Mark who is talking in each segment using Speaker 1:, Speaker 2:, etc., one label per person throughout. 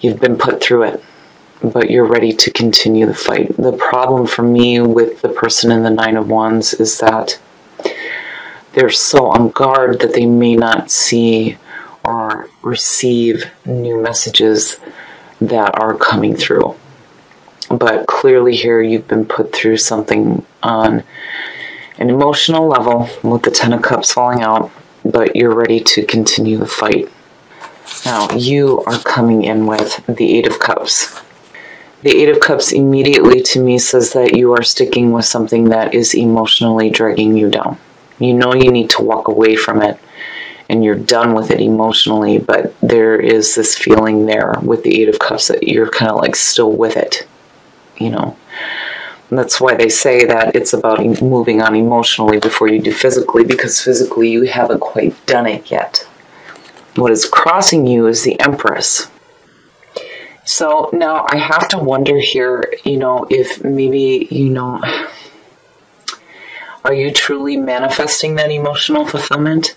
Speaker 1: You've been put through it, but you're ready to continue the fight. The problem for me with the person in the Nine of Wands is that they're so on guard that they may not see or receive new messages that are coming through. But clearly, here you've been put through something on an emotional level with the Ten of Cups falling out, but you're ready to continue the fight. Now, you are coming in with the Eight of Cups. The Eight of Cups immediately to me says that you are sticking with something that is emotionally dragging you down. You know you need to walk away from it and you're done with it emotionally, but there is this feeling there with the Eight of Cups that you're kind of like still with it, you know. And that's why they say that it's about moving on emotionally before you do physically, because physically you haven't quite done it yet. What is crossing you is the Empress. So now I have to wonder here, you know, if maybe, you know, are you truly manifesting that emotional fulfillment?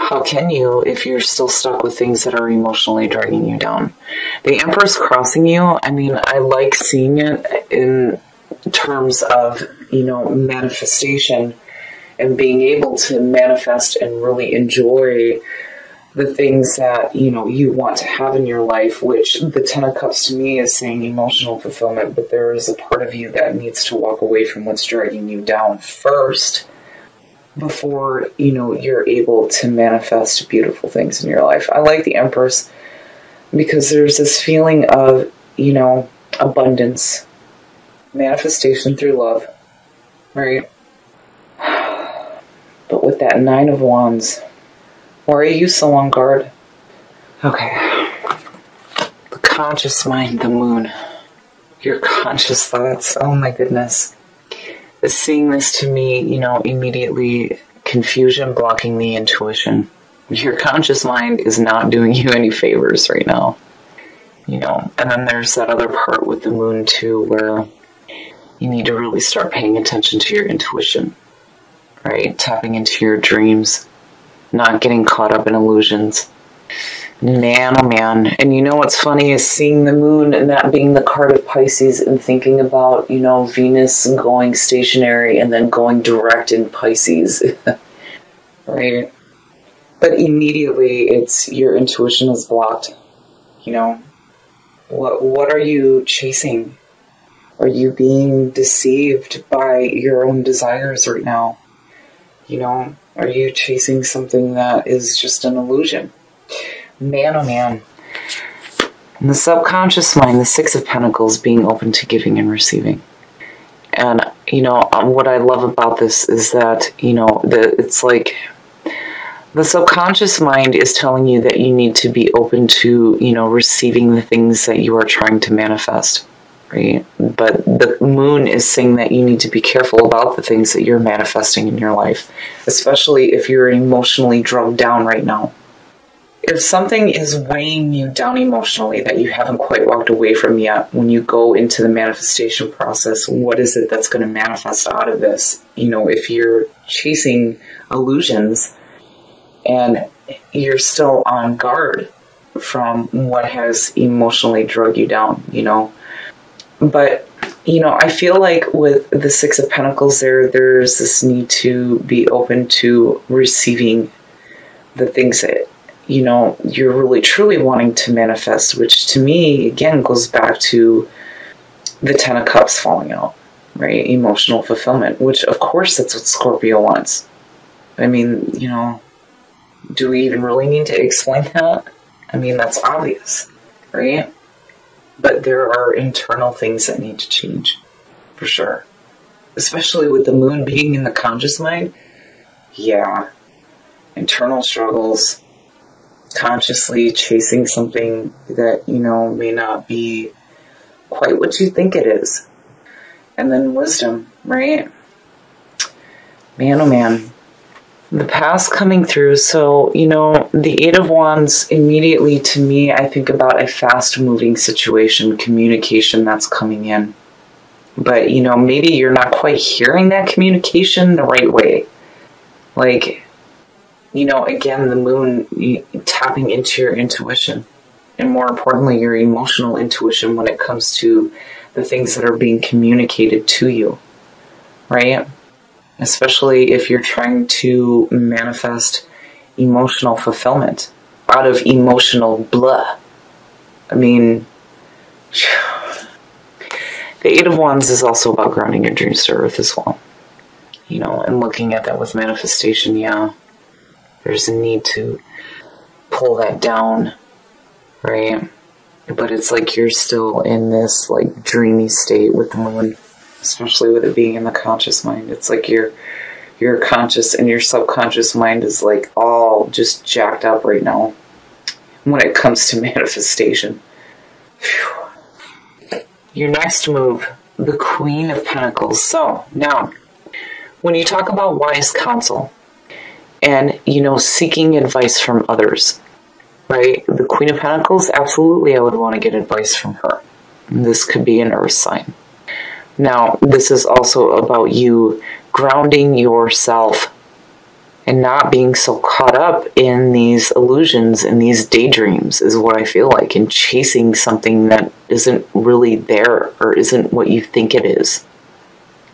Speaker 1: how can you if you're still stuck with things that are emotionally dragging you down? The Empress crossing you, I mean, I like seeing it in terms of, you know, manifestation and being able to manifest and really enjoy the things that, you know, you want to have in your life, which the Ten of Cups to me is saying emotional fulfillment, but there is a part of you that needs to walk away from what's dragging you down first before you know you're able to manifest beautiful things in your life. I like the Empress because there's this feeling of, you know, abundance, manifestation through love, right? But with that Nine of Wands, why are you so on guard? Okay. The conscious mind, the moon. Your conscious thoughts. Oh my goodness seeing this to me, you know, immediately confusion blocking the intuition. Your conscious mind is not doing you any favors right now. You know, and then there's that other part with the moon too where you need to really start paying attention to your intuition, right? Tapping into your dreams, not getting caught up in illusions. Man, oh man. And you know what's funny is seeing the moon and that being the card of Pisces and thinking about, you know, Venus going stationary and then going direct in Pisces. right? But immediately it's your intuition is blocked. You know? What what are you chasing? Are you being deceived by your own desires right now? You know, are you chasing something that is just an illusion? Man, oh man. In the subconscious mind, the Six of Pentacles being open to giving and receiving. And, you know, um, what I love about this is that, you know, the, it's like the subconscious mind is telling you that you need to be open to, you know, receiving the things that you are trying to manifest, right? But the moon is saying that you need to be careful about the things that you're manifesting in your life, especially if you're emotionally drugged down right now if something is weighing you down emotionally that you haven't quite walked away from yet, when you go into the manifestation process, what is it that's going to manifest out of this? You know, if you're chasing illusions and you're still on guard from what has emotionally drug you down, you know. But you know, I feel like with the Six of Pentacles, there there's this need to be open to receiving the things that you know, you're really truly wanting to manifest, which to me, again, goes back to the Ten of Cups falling out, right? Emotional fulfillment, which of course that's what Scorpio wants. I mean, you know, do we even really need to explain that? I mean, that's obvious, right? But there are internal things that need to change, for sure. Especially with the moon being in the conscious mind. Yeah. Internal struggles, consciously chasing something that, you know, may not be quite what you think it is. And then wisdom, right? Man, oh man. The past coming through. So, you know, the Eight of Wands immediately to me, I think about a fast moving situation, communication that's coming in. But, you know, maybe you're not quite hearing that communication the right way. Like, you know, again, the moon tapping into your intuition and more importantly, your emotional intuition when it comes to the things that are being communicated to you, right? Especially if you're trying to manifest emotional fulfillment out of emotional blah. I mean, the Eight of Wands is also about grounding your dreams to earth as well. You know, and looking at that with manifestation, yeah, there's a need to pull that down, right? But it's like you're still in this like dreamy state with the moon, especially with it being in the conscious mind. It's like your your conscious and your subconscious mind is like all just jacked up right now when it comes to manifestation. Whew. Your next move, the Queen of Pentacles. So now, when you talk about wise counsel and you know seeking advice from others, right? The Queen of Pentacles, absolutely, I would want to get advice from her. This could be an earth sign. Now, this is also about you grounding yourself and not being so caught up in these illusions and these daydreams is what I feel like, and chasing something that isn't really there or isn't what you think it is.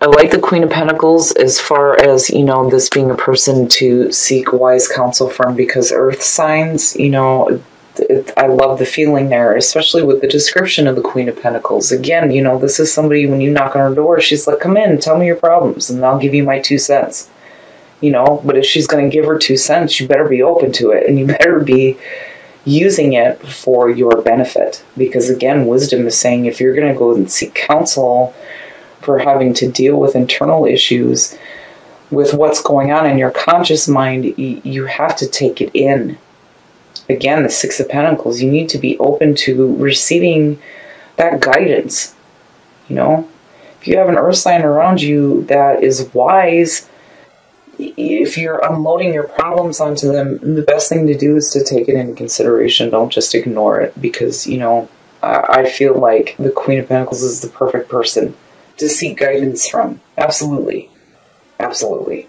Speaker 1: I like the Queen of Pentacles as far as, you know, this being a person to seek wise counsel from because earth signs, you know, it, I love the feeling there, especially with the description of the Queen of Pentacles. Again, you know, this is somebody when you knock on her door, she's like, "Come in, tell me your problems, and I'll give you my two cents." You know, but if she's going to give her two cents, you better be open to it, and you better be using it for your benefit. Because again, wisdom is saying if you're going to go and seek counsel for having to deal with internal issues, with what's going on in your conscious mind, you have to take it in again, the Six of Pentacles, you need to be open to receiving that guidance. You know, if you have an earth sign around you that is wise, if you're unloading your problems onto them, the best thing to do is to take it into consideration. Don't just ignore it because, you know, I feel like the Queen of Pentacles is the perfect person to seek guidance from. Absolutely. Absolutely.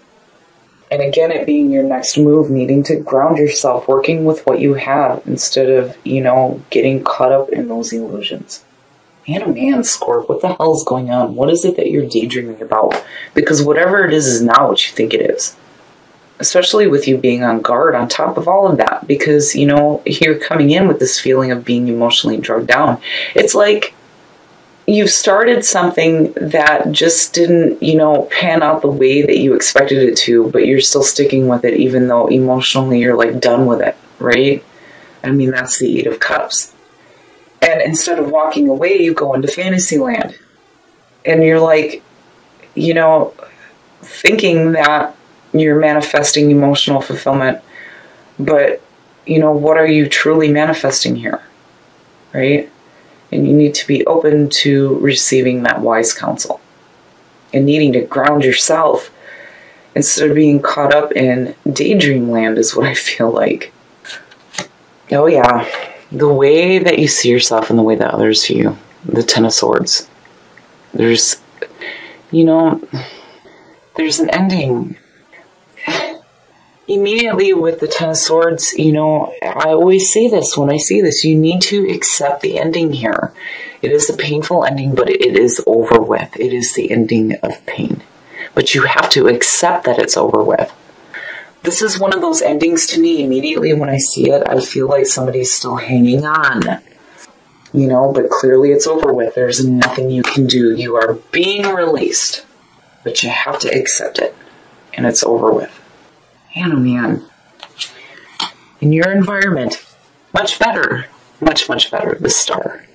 Speaker 1: And again, it being your next move, needing to ground yourself, working with what you have instead of, you know, getting caught up in those illusions. Man, oh man, Scorp, what the hell is going on? What is it that you're daydreaming about? Because whatever it is is not what you think it is. Especially with you being on guard on top of all of that. Because, you know, you're coming in with this feeling of being emotionally drugged down. It's like you've started something that just didn't, you know, pan out the way that you expected it to, but you're still sticking with it even though emotionally you're like done with it, right? I mean, that's the Eight of Cups. And instead of walking away, you go into fantasy land. And you're like, you know, thinking that you're manifesting emotional fulfillment, but, you know, what are you truly manifesting here? Right? And you need to be open to receiving that wise counsel and needing to ground yourself instead of being caught up in daydream land, is what I feel like. Oh, yeah. The way that you see yourself and the way that others see you, the Ten of Swords. There's, you know, there's an ending immediately with the Ten of Swords, you know, I always say this when I see this you need to accept the ending here. It is a painful ending, but it is over with. It is the ending of pain. But you have to accept that it's over with. This is one of those endings to me. Immediately when I see it, I feel like somebody's still hanging on. You know, but clearly it's over with. There's nothing you can do. You are being released, but you have to accept it, and it's over with man, oh man, in your environment, much better, much, much better, the star.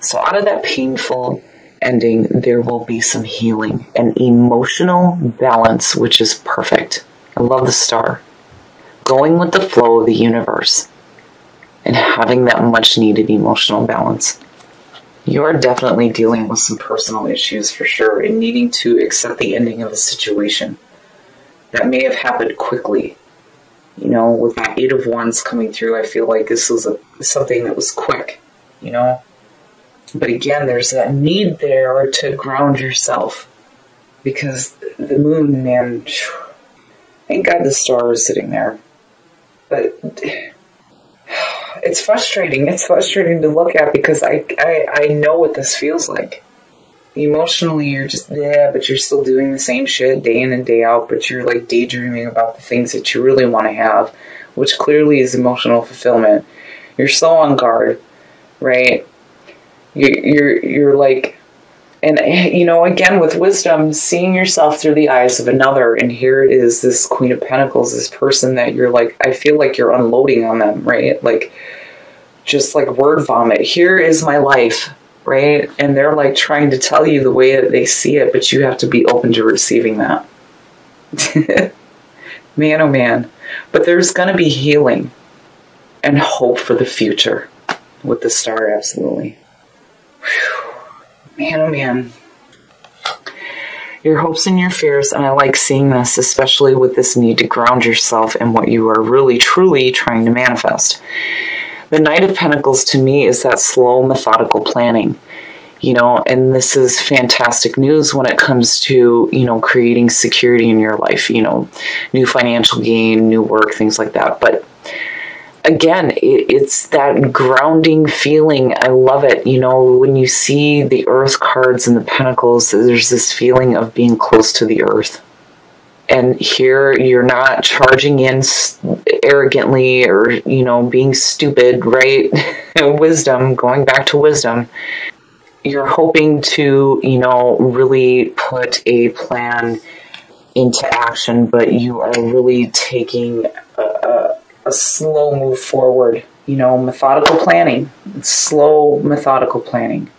Speaker 1: So out of that painful ending, there will be some healing and emotional balance, which is perfect. I love the star. Going with the flow of the universe and having that much needed emotional balance. You are definitely dealing with some personal issues for sure and needing to accept the ending of a situation that may have happened quickly. You know, with my Eight of Wands coming through, I feel like this was a, something that was quick, you know? But again, there's that need there to ground yourself. Because the moon, man, thank God the star is sitting there. But it's frustrating. It's frustrating to look at because I, I, I know what this feels like. Emotionally, you're just, yeah, but you're still doing the same shit day in and day out, but you're like daydreaming about the things that you really want to have, which clearly is emotional fulfillment. You're so on guard, right? You're, you're, you're like, and eh, you know, again, with wisdom, seeing yourself through the eyes of another, and here it is this Queen of Pentacles, this person that you're like, I feel like you're unloading on them, right? Like, just like word vomit. Here is my life, right? And they're like trying to tell you the way that they see it, but you have to be open to receiving that. man, oh man. But there's going to be healing and hope for the future with the star, absolutely. Whew. Man, oh man. Your hopes and your fears, and I like seeing this, especially with this need to ground yourself in what you are really, truly trying to manifest. The Knight of Pentacles to me is that slow, methodical planning. You know, and this is fantastic news when it comes to, you know, creating security in your life, you know, new financial gain, new work, things like that. But again, it's that grounding feeling. I love it. You know, when you see the earth cards and the pentacles, there's this feeling of being close to the earth and here you're not charging in arrogantly or you know being stupid right? Wisdom going back to wisdom. You're hoping to you know really put a plan into action but you are really taking a, a, a slow move forward you know methodical planning. Slow methodical planning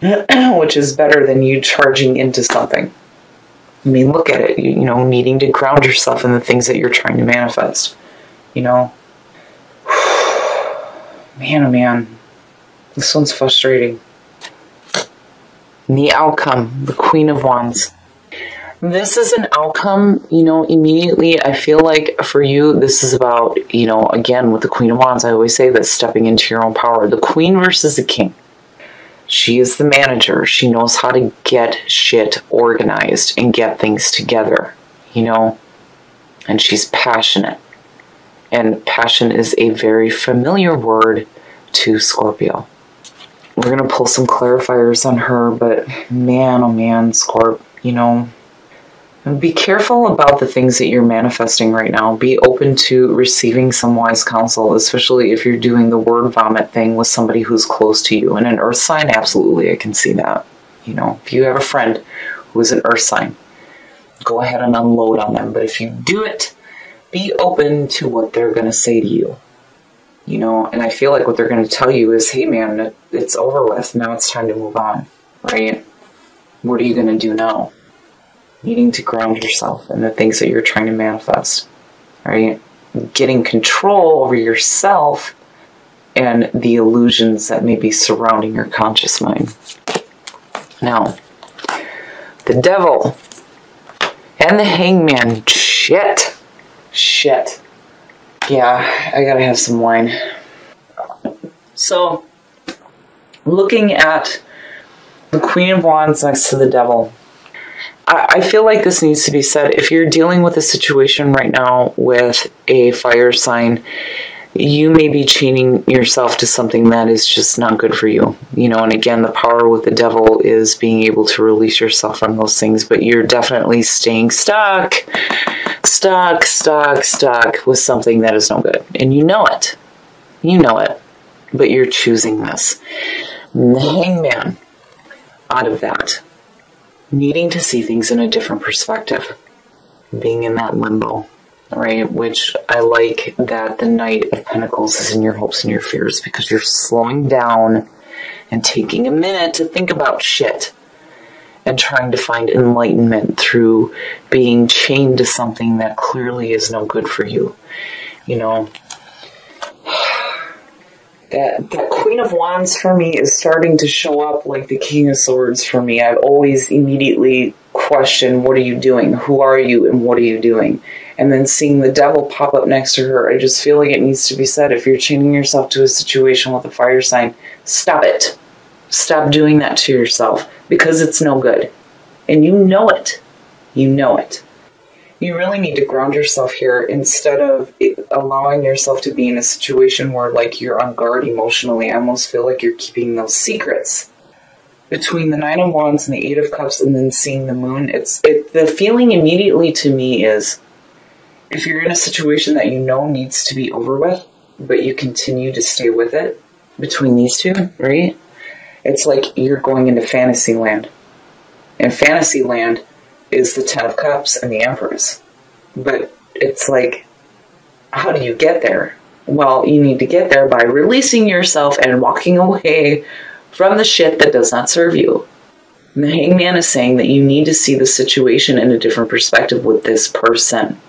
Speaker 1: which is better than you charging into something I mean, look at it. You, you know, needing to ground yourself in the things that you're trying to manifest. You know, man, oh man, this one's frustrating. And the outcome, the Queen of Wands. This is an outcome, you know, immediately. I feel like for you, this is about, you know, again, with the Queen of Wands, I always say that stepping into your own power. The Queen versus the King. She is the manager. She knows how to get shit organized and get things together, you know? And she's passionate. And passion is a very familiar word to Scorpio. We're going to pull some clarifiers on her, but man, oh man, Scorp, you know, be careful about the things that you're manifesting right now. Be open to receiving some wise counsel, especially if you're doing the word vomit thing with somebody who's close to you. And an earth sign, absolutely, I can see that. You know, if you have a friend who is an earth sign, go ahead and unload on them. But if you do it, be open to what they're going to say to you. You know, and I feel like what they're going to tell you is, hey man, it's over with. Now it's time to move on, right? What are you going to do now? Needing to ground yourself in the things that you're trying to manifest, right? Getting control over yourself and the illusions that may be surrounding your conscious mind. Now, the devil and the hangman. Shit. Shit. Yeah, I gotta have some wine. So, looking at the Queen of Wands next to the devil, I feel like this needs to be said. If you're dealing with a situation right now with a fire sign, you may be chaining yourself to something that is just not good for you. You know, and again, the power with the devil is being able to release yourself from those things, but you're definitely staying stuck, stuck, stuck, stuck with something that is no good. And you know it. You know it. But you're choosing this. Hangman out of that needing to see things in a different perspective, being in that limbo, right? Which I like that the Knight of Pentacles is in your hopes and your fears because you're slowing down and taking a minute to think about shit and trying to find enlightenment through being chained to something that clearly is no good for you. You know, that that Queen of Wands for me is starting to show up like the King of Swords for me. I've always immediately questioned, what are you doing? Who are you and what are you doing? And then seeing the devil pop up next to her, I just feel like it needs to be said. If you're chaining yourself to a situation with a fire sign, stop it. Stop doing that to yourself because it's no good. And you know it. You know it. You really need to ground yourself here instead of allowing yourself to be in a situation where like you're on guard emotionally. I almost feel like you're keeping those secrets. Between the nine of wands and the eight of cups and then seeing the moon, it's it the feeling immediately to me is if you're in a situation that you know needs to be over with, but you continue to stay with it between these two, right? It's like you're going into fantasy land. And fantasy land is the Ten of Cups and the Empress. But it's like, how do you get there? Well, you need to get there by releasing yourself and walking away from the shit that does not serve you. And the hangman is saying that you need to see the situation in a different perspective with this person.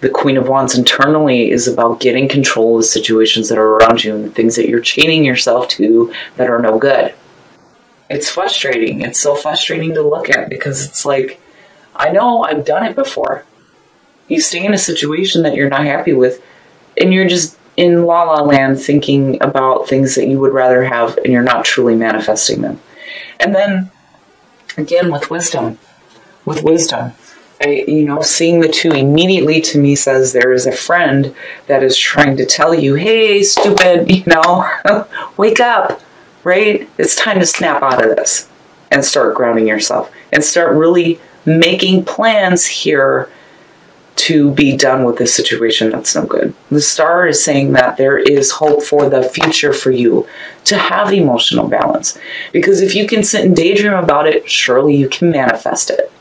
Speaker 1: The Queen of Wands internally is about getting control of the situations that are around you and the things that you're chaining yourself to that are no good. It's frustrating. It's so frustrating to look at because it's like, I know I've done it before. You stay in a situation that you're not happy with, and you're just in la la land thinking about things that you would rather have, and you're not truly manifesting them. And then, again, with wisdom, with wisdom, I, you know, seeing the two immediately to me says there is a friend that is trying to tell you, hey, stupid, you know, wake up, right? It's time to snap out of this and start grounding yourself and start really making plans here to be done with this situation that's no good. The star is saying that there is hope for the future for you to have emotional balance. Because if you can sit and daydream about it, surely you can manifest it.